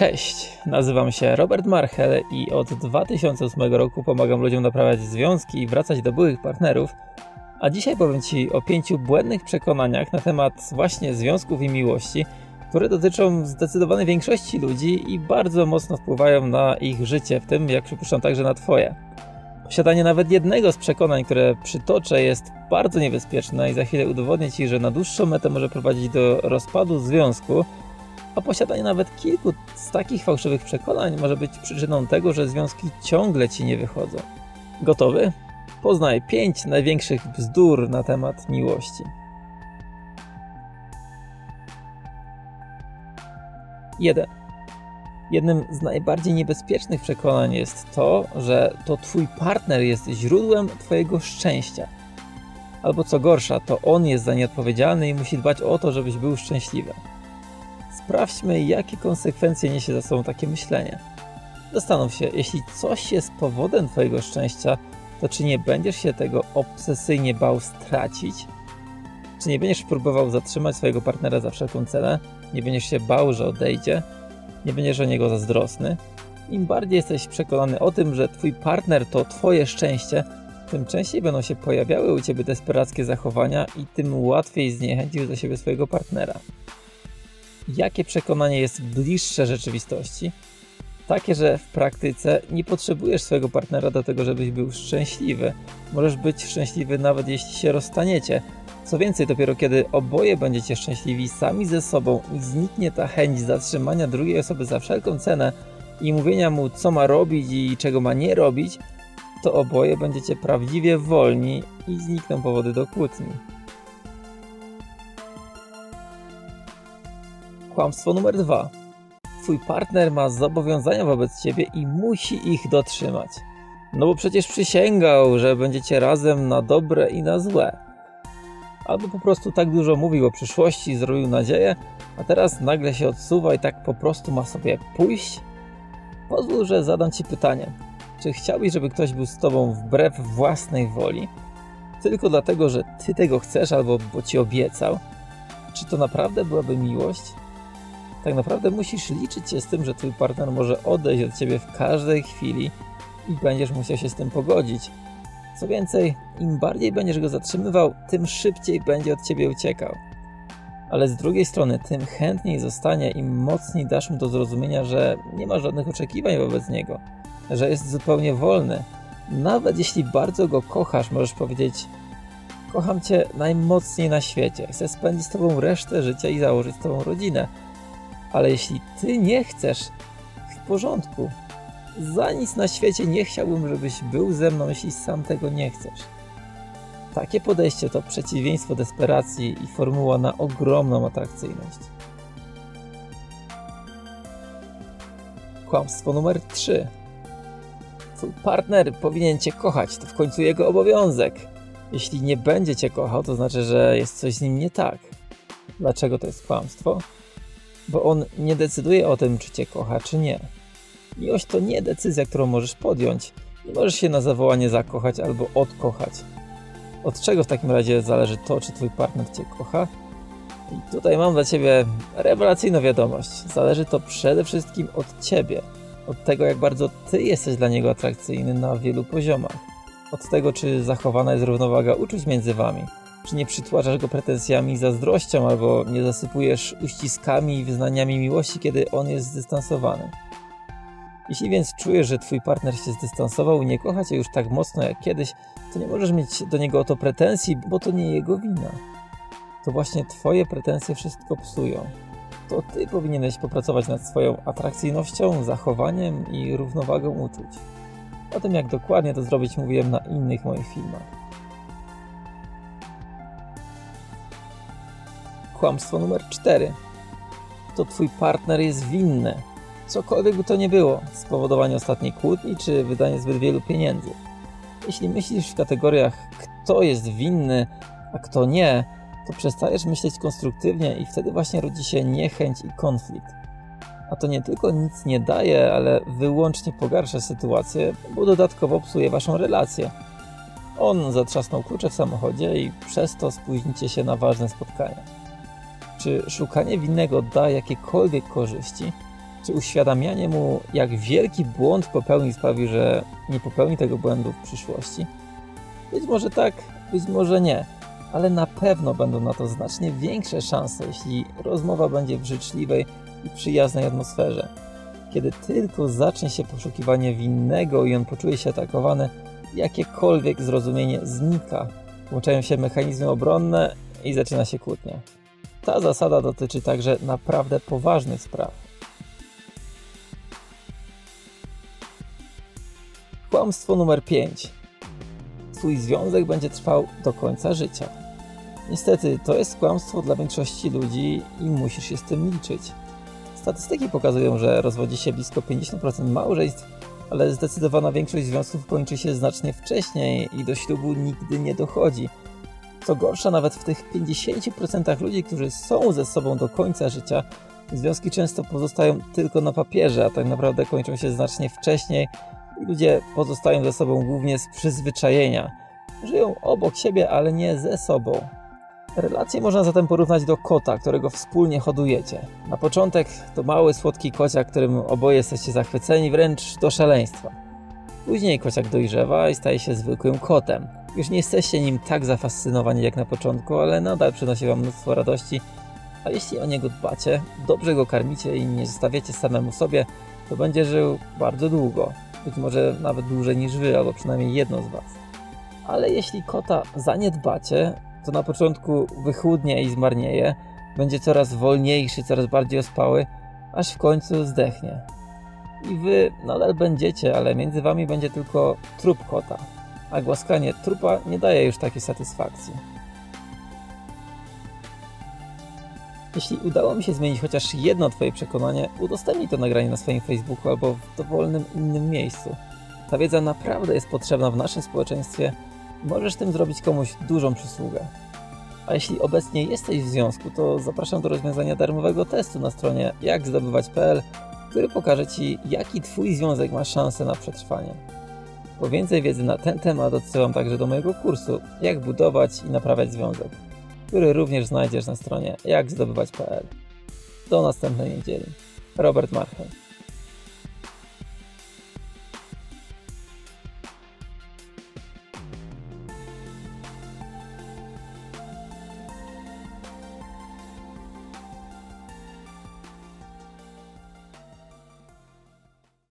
Cześć, nazywam się Robert Marchel i od 2008 roku pomagam ludziom naprawiać związki i wracać do byłych partnerów. A dzisiaj powiem Ci o pięciu błędnych przekonaniach na temat właśnie związków i miłości, które dotyczą zdecydowanej większości ludzi i bardzo mocno wpływają na ich życie, w tym, jak przypuszczam, także na Twoje. Posiadanie nawet jednego z przekonań, które przytoczę, jest bardzo niebezpieczne i za chwilę udowodnię Ci, że na dłuższą metę może prowadzić do rozpadu związku, a posiadanie nawet kilku z takich fałszywych przekonań może być przyczyną tego, że związki ciągle Ci nie wychodzą. Gotowy? Poznaj pięć największych bzdur na temat miłości. 1. Jednym z najbardziej niebezpiecznych przekonań jest to, że to Twój partner jest źródłem Twojego szczęścia. Albo co gorsza, to on jest za nie odpowiedzialny i musi dbać o to, żebyś był szczęśliwy. Sprawdźmy, jakie konsekwencje niesie za sobą takie myślenie. Zastanów się, jeśli coś jest powodem Twojego szczęścia, to czy nie będziesz się tego obsesyjnie bał stracić? Czy nie będziesz próbował zatrzymać swojego partnera za wszelką cenę? Nie będziesz się bał, że odejdzie? Nie będziesz o niego zazdrosny? Im bardziej jesteś przekonany o tym, że Twój partner to Twoje szczęście, tym częściej będą się pojawiały u Ciebie desperackie zachowania i tym łatwiej zniechęcisz do siebie swojego partnera. Jakie przekonanie jest bliższe rzeczywistości? Takie, że w praktyce nie potrzebujesz swojego partnera do tego, żebyś był szczęśliwy. Możesz być szczęśliwy nawet jeśli się rozstaniecie. Co więcej, dopiero kiedy oboje będziecie szczęśliwi sami ze sobą i zniknie ta chęć zatrzymania drugiej osoby za wszelką cenę i mówienia mu, co ma robić i czego ma nie robić, to oboje będziecie prawdziwie wolni i znikną powody do kłótni. Kłamstwo numer dwa. Twój partner ma zobowiązania wobec ciebie i musi ich dotrzymać. No bo przecież przysięgał, że będziecie razem na dobre i na złe. Albo po prostu tak dużo mówił o przyszłości, zrobił nadzieję, a teraz nagle się odsuwa i tak po prostu ma sobie pójść? Pozwól, że zadam ci pytanie. Czy chciałbyś, żeby ktoś był z tobą wbrew własnej woli? Tylko dlatego, że ty tego chcesz albo bo ci obiecał? Czy to naprawdę byłaby miłość? Tak naprawdę musisz liczyć się z tym, że twój partner może odejść od ciebie w każdej chwili i będziesz musiał się z tym pogodzić. Co więcej, im bardziej będziesz go zatrzymywał, tym szybciej będzie od ciebie uciekał. Ale z drugiej strony, tym chętniej zostanie, im mocniej dasz mu do zrozumienia, że nie ma żadnych oczekiwań wobec niego, że jest zupełnie wolny. Nawet jeśli bardzo go kochasz, możesz powiedzieć: Kocham cię najmocniej na świecie, chcę spędzić z tobą resztę życia i założyć z tobą rodzinę. Ale jeśli ty nie chcesz, w porządku. Za nic na świecie nie chciałbym, żebyś był ze mną, jeśli sam tego nie chcesz. Takie podejście to przeciwieństwo desperacji i formuła na ogromną atrakcyjność. Kłamstwo numer 3. Twój partner powinien cię kochać, to w końcu jego obowiązek. Jeśli nie będzie cię kochał, to znaczy, że jest coś z nim nie tak. Dlaczego to jest kłamstwo? Bo on nie decyduje o tym, czy cię kocha, czy nie. Miłość to nie decyzja, którą możesz podjąć. Nie możesz się na zawołanie zakochać albo odkochać. Od czego w takim razie zależy to, czy twój partner cię kocha? I tutaj mam dla ciebie rewelacyjną wiadomość. Zależy to przede wszystkim od ciebie. Od tego, jak bardzo ty jesteś dla niego atrakcyjny na wielu poziomach. Od tego, czy zachowana jest równowaga uczuć między wami. Czy nie przytłaczasz go pretensjami i zazdrością, albo nie zasypujesz uściskami i wyznaniami miłości, kiedy on jest zdystansowany. Jeśli więc czujesz, że twój partner się zdystansował i nie kocha cię już tak mocno jak kiedyś, to nie możesz mieć do niego o to pretensji, bo to nie jego wina. To właśnie twoje pretensje wszystko psują. To ty powinieneś popracować nad swoją atrakcyjnością, zachowaniem i równowagą uczuć. O tym, jak dokładnie to zrobić, mówiłem na innych moich filmach. Kłamstwo numer 4. To twój partner jest winny. Cokolwiek by to nie było, spowodowanie ostatniej kłótni czy wydanie zbyt wielu pieniędzy. Jeśli myślisz w kategoriach kto jest winny, a kto nie, to przestajesz myśleć konstruktywnie i wtedy właśnie rodzi się niechęć i konflikt. A to nie tylko nic nie daje, ale wyłącznie pogarsza sytuację, bo dodatkowo psuje waszą relację. On zatrzasnął klucze w samochodzie i przez to spóźnicie się na ważne spotkania. Czy szukanie winnego da jakiekolwiek korzyści? Czy uświadamianie mu, jak wielki błąd popełni, sprawi, że nie popełni tego błędu w przyszłości? Być może tak, być może nie, ale na pewno będą na to znacznie większe szanse, jeśli rozmowa będzie w życzliwej i przyjaznej atmosferze. Kiedy tylko zacznie się poszukiwanie winnego i on poczuje się atakowany, jakiekolwiek zrozumienie znika. Włączają się mechanizmy obronne i zaczyna się kłótnia. Ta zasada dotyczy także naprawdę poważnych spraw. Kłamstwo numer 5. Twój związek będzie trwał do końca życia. Niestety, to jest kłamstwo dla większości ludzi i musisz się z tym liczyć. Statystyki pokazują, że rozwodzi się blisko 50% małżeństw, ale zdecydowana większość związków kończy się znacznie wcześniej i do ślubu nigdy nie dochodzi. Co gorsza, nawet w tych 50% ludzi, którzy są ze sobą do końca życia, związki często pozostają tylko na papierze, a tak naprawdę kończą się znacznie wcześniej i ludzie pozostają ze sobą głównie z przyzwyczajenia. Żyją obok siebie, ale nie ze sobą. Relacje można zatem porównać do kota, którego wspólnie hodujecie. Na początek to mały, słodki kociak, którym oboje jesteście zachwyceni wręcz do szaleństwa. Później kociak dojrzewa i staje się zwykłym kotem. Już nie jesteście nim tak zafascynowani jak na początku, ale nadal przynosi wam mnóstwo radości. A jeśli o niego dbacie, dobrze go karmicie i nie zostawiacie samemu sobie, to będzie żył bardzo długo. Być może nawet dłużej niż wy, albo przynajmniej jedno z was. Ale jeśli kota zaniedbacie, to na początku wychudnie i zmarnieje, będzie coraz wolniejszy, coraz bardziej ospały, aż w końcu zdechnie. I wy nadal będziecie, ale między wami będzie tylko trup kota, a głaskanie trupa nie daje już takiej satysfakcji. Jeśli udało mi się zmienić chociaż jedno Twoje przekonanie, udostępnij to nagranie na swoim Facebooku albo w dowolnym innym miejscu. Ta wiedza naprawdę jest potrzebna w naszym społeczeństwie możesz tym zrobić komuś dużą przysługę. A jeśli obecnie jesteś w związku, to zapraszam do rozwiązania darmowego testu na stronie jakzdobywać.pl, który pokaże Ci, jaki Twój związek ma szansę na przetrwanie. Po więcej wiedzy na ten temat odsyłam także do mojego kursu Jak budować i naprawiać związek, który również znajdziesz na stronie jakzdobywać.pl. Do następnej niedzieli. Robert Marchel.